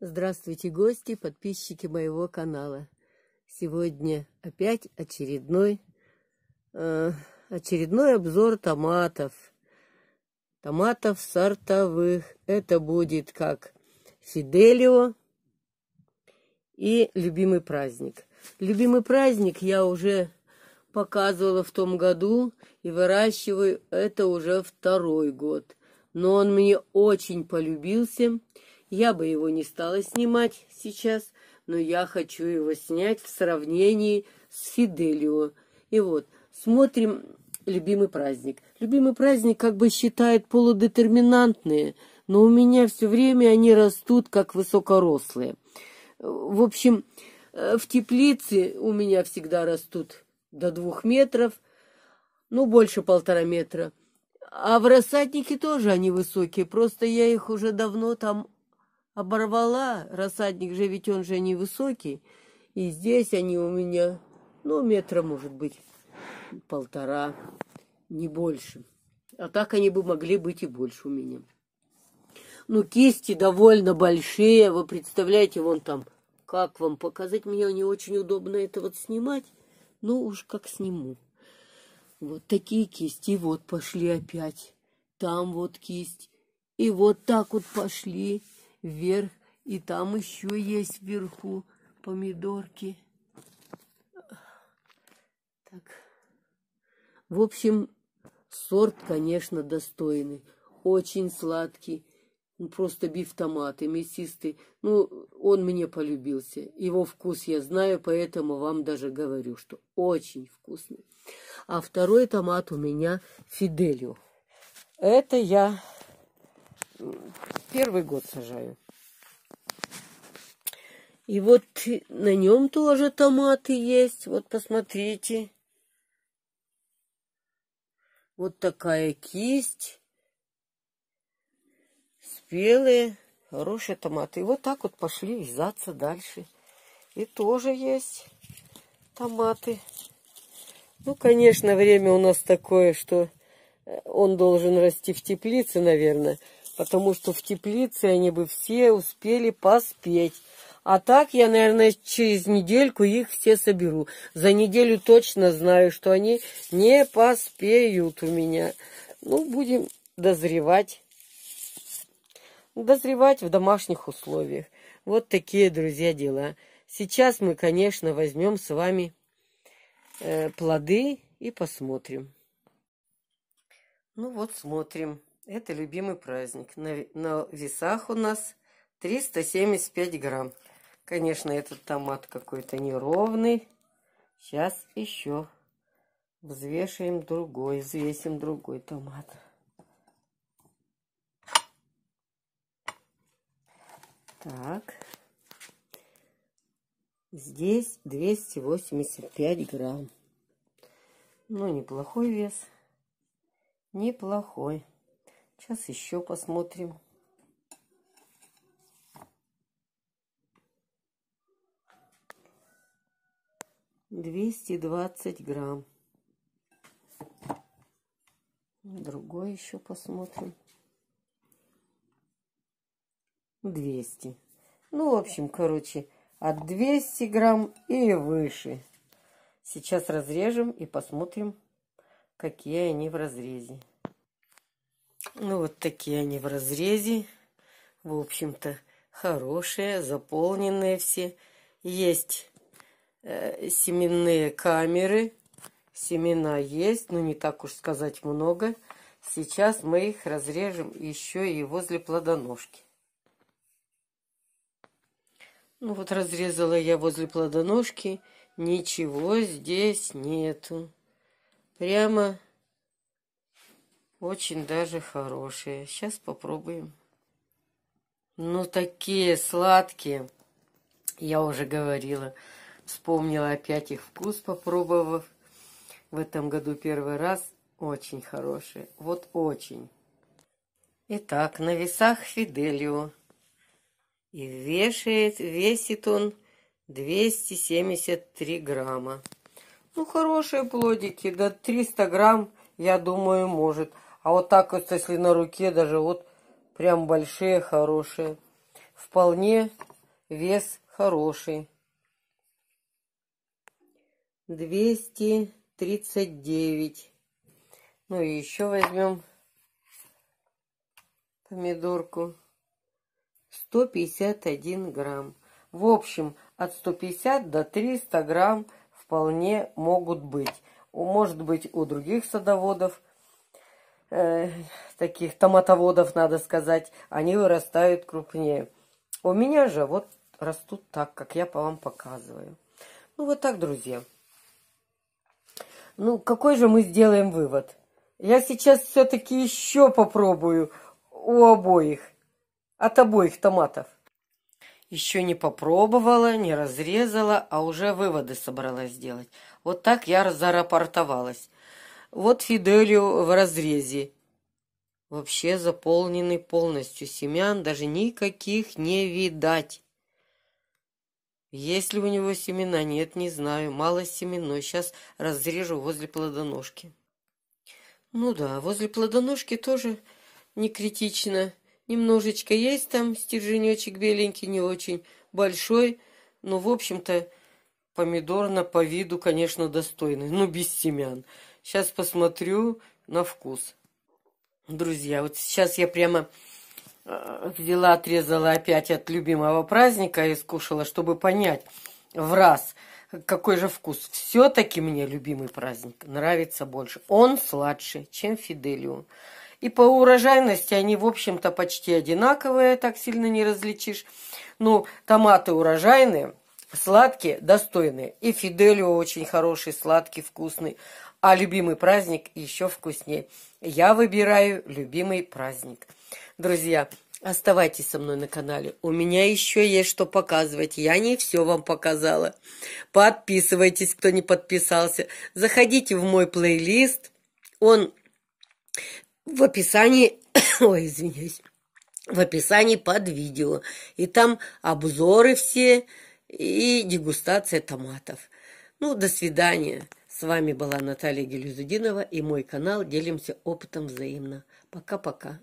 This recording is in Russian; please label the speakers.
Speaker 1: Здравствуйте, гости, подписчики моего канала. Сегодня опять очередной, э, очередной обзор томатов. Томатов сортовых. Это будет как Фиделио и любимый праздник. Любимый праздник я уже показывала в том году и выращиваю это уже второй год. Но он мне очень полюбился. Я бы его не стала снимать сейчас, но я хочу его снять в сравнении с Фиделио. И вот, смотрим любимый праздник. Любимый праздник как бы считает полудетерминантные, но у меня все время они растут как высокорослые. В общем, э, в теплице у меня всегда растут до двух метров, ну, больше полтора метра. А в рассаднике тоже они высокие, просто я их уже давно там оборвала. Рассадник же ведь он же невысокий. И здесь они у меня, ну, метра, может быть, полтора, не больше. А так они бы могли быть и больше у меня. Ну, кисти довольно большие. Вы представляете, вон там, как вам показать? Мне не очень удобно это вот снимать. Ну, уж как сниму. Вот такие кисти, вот пошли опять. Там вот кисть. И вот так вот пошли вверх. И там еще есть вверху помидорки. Так. В общем, сорт, конечно, достойный. Очень сладкий. Ну, просто биф-томаты, мясистый. Ну, он мне полюбился. Его вкус я знаю, поэтому вам даже говорю, что очень вкусный. А второй томат у меня Фиделио. Это я первый год сажаю. И вот на нем тоже томаты есть. Вот посмотрите. Вот такая кисть спелые, хорошие томаты. И вот так вот пошли вязаться дальше. И тоже есть томаты. Ну, конечно, время у нас такое, что э, он должен расти в теплице, наверное, потому что в теплице они бы все успели поспеть. А так я, наверное, через недельку их все соберу. За неделю точно знаю, что они не поспеют у меня. Ну, будем дозревать дозревать в домашних условиях. Вот такие, друзья, дела. Сейчас мы, конечно, возьмем с вами э, плоды и посмотрим. Ну вот, смотрим. Это любимый праздник. На, на весах у нас 375 грамм. Конечно, этот томат какой-то неровный. Сейчас еще взвешиваем другой, взвесим другой томат. Так. Здесь 285 грамм. Ну, неплохой вес. Неплохой. Сейчас еще посмотрим. Двести двадцать грамм. Другой еще посмотрим. 200. Ну, в общем, короче, от 200 грамм и выше. Сейчас разрежем и посмотрим, какие они в разрезе. Ну, вот такие они в разрезе. В общем-то, хорошие, заполненные все. Есть э, семенные камеры. Семена есть, но не так уж сказать много. Сейчас мы их разрежем еще и возле плодоножки. Ну вот разрезала я возле плодоножки. Ничего здесь нету. Прямо очень даже хорошие. Сейчас попробуем. Ну, такие сладкие. Я уже говорила. Вспомнила опять их вкус, попробовав. В этом году первый раз. Очень хорошие. Вот очень. Итак, на весах Фиделио. И вешает, весит он 273 грамма. Ну, хорошие плодики, до 300 грамм, я думаю, может. А вот так вот, если на руке, даже вот прям большие, хорошие. вполне вес хороший. 239. Ну и еще возьмем помидорку. 151 грамм. В общем, от 150 до 300 грамм вполне могут быть. Может быть, у других садоводов, э, таких томатоводов, надо сказать, они вырастают крупнее. У меня же вот растут так, как я по вам показываю. Ну, вот так, друзья. Ну, какой же мы сделаем вывод? Я сейчас все-таки еще попробую у обоих, от обоих томатов. Еще не попробовала, не разрезала, а уже выводы собралась сделать. Вот так я зарапортовалась. Вот Фиделио в разрезе. Вообще заполненный полностью семян, даже никаких не видать. Есть ли у него семена? Нет, не знаю. Мало семенной. Сейчас разрежу возле плодоножки. Ну да, возле плодоножки тоже не критично. Немножечко есть там стерженечек беленький, не очень большой. Но, в общем-то, помидорно по виду, конечно, достойный. Ну, без семян. Сейчас посмотрю на вкус. Друзья, вот сейчас я прямо Э, взяла, отрезала опять от любимого праздника и скушала, чтобы понять в раз, какой же вкус. Все-таки мне любимый праздник нравится больше. Он сладше, чем Фиделио. И по урожайности они, в общем-то, почти одинаковые, так сильно не различишь. Ну, томаты урожайные, сладкие, достойные. И Фиделио очень хороший, сладкий, вкусный. А любимый праздник еще вкуснее. Я выбираю любимый праздник. Друзья, оставайтесь со мной на канале. У меня еще есть что показывать. Я не все вам показала. Подписывайтесь, кто не подписался. Заходите в мой плейлист. Он в описании... Ой, извиняюсь. В описании под видео. И там обзоры все и дегустация томатов. Ну, до свидания. С вами была Наталья Гелюзудинова и мой канал «Делимся опытом взаимно». Пока-пока.